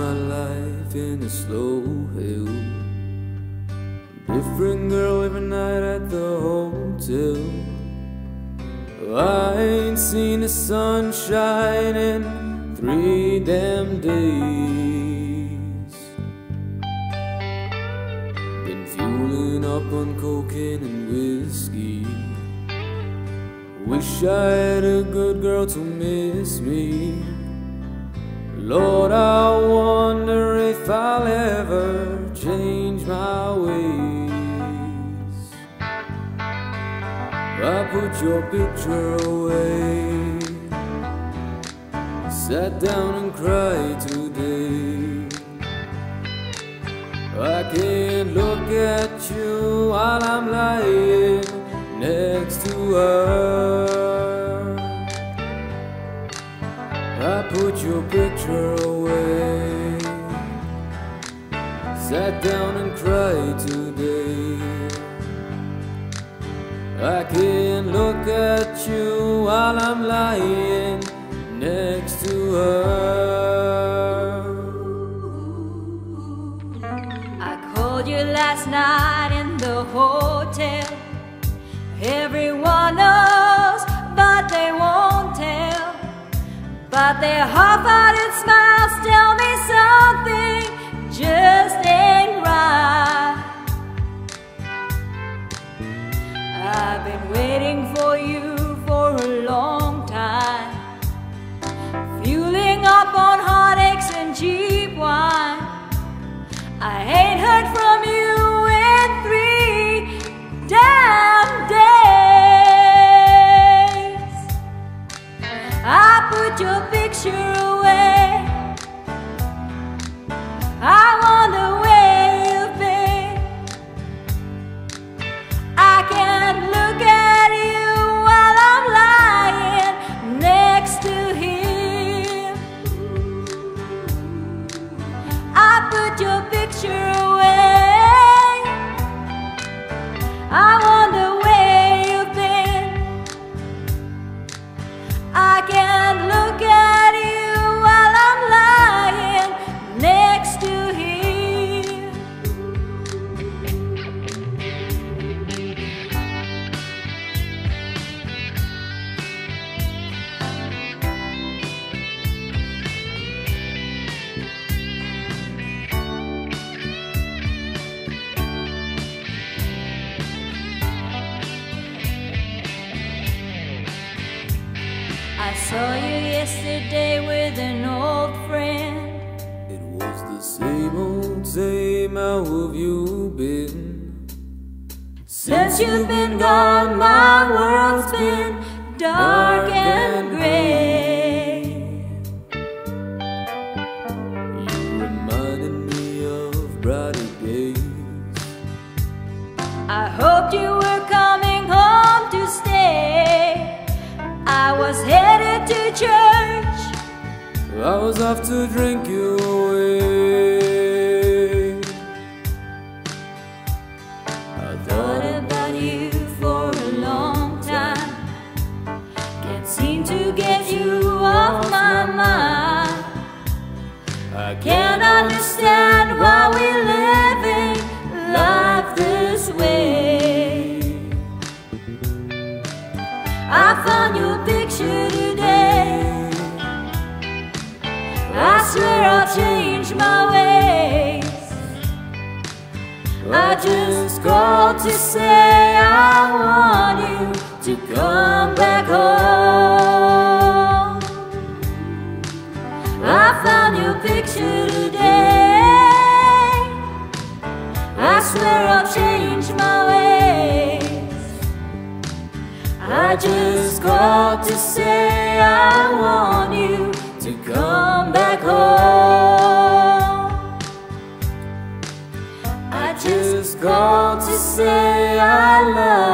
my life in a slow hill. Different girl every night at the hotel. I ain't seen the sun shine in three damn days. Been fueling up on cocaine and whiskey. Wish I had a good girl to miss me. Lord, I wonder if I'll ever change my ways. I put your picture away, sat down and cried today. I can't look at you while I'm lying next to her. I put your picture away. Sat down and cried today. I can't look at you while I'm lying next to her. I called you last night in the hotel. Everyone their half-hearted smiles tell me I saw you yesterday with an old friend. It was the same old same, how have you been? Since you've been gone, my world's been dark and gray. You reminded me of brighter I was off to drink you away. I Thought about you for a long time. Can't seem to get you off my mind. I Can't understand why we're living life this way. I found your picture to say I want you to come back home. I found your picture today. I swear I'll change my ways. I just called to say I want you to come say I love.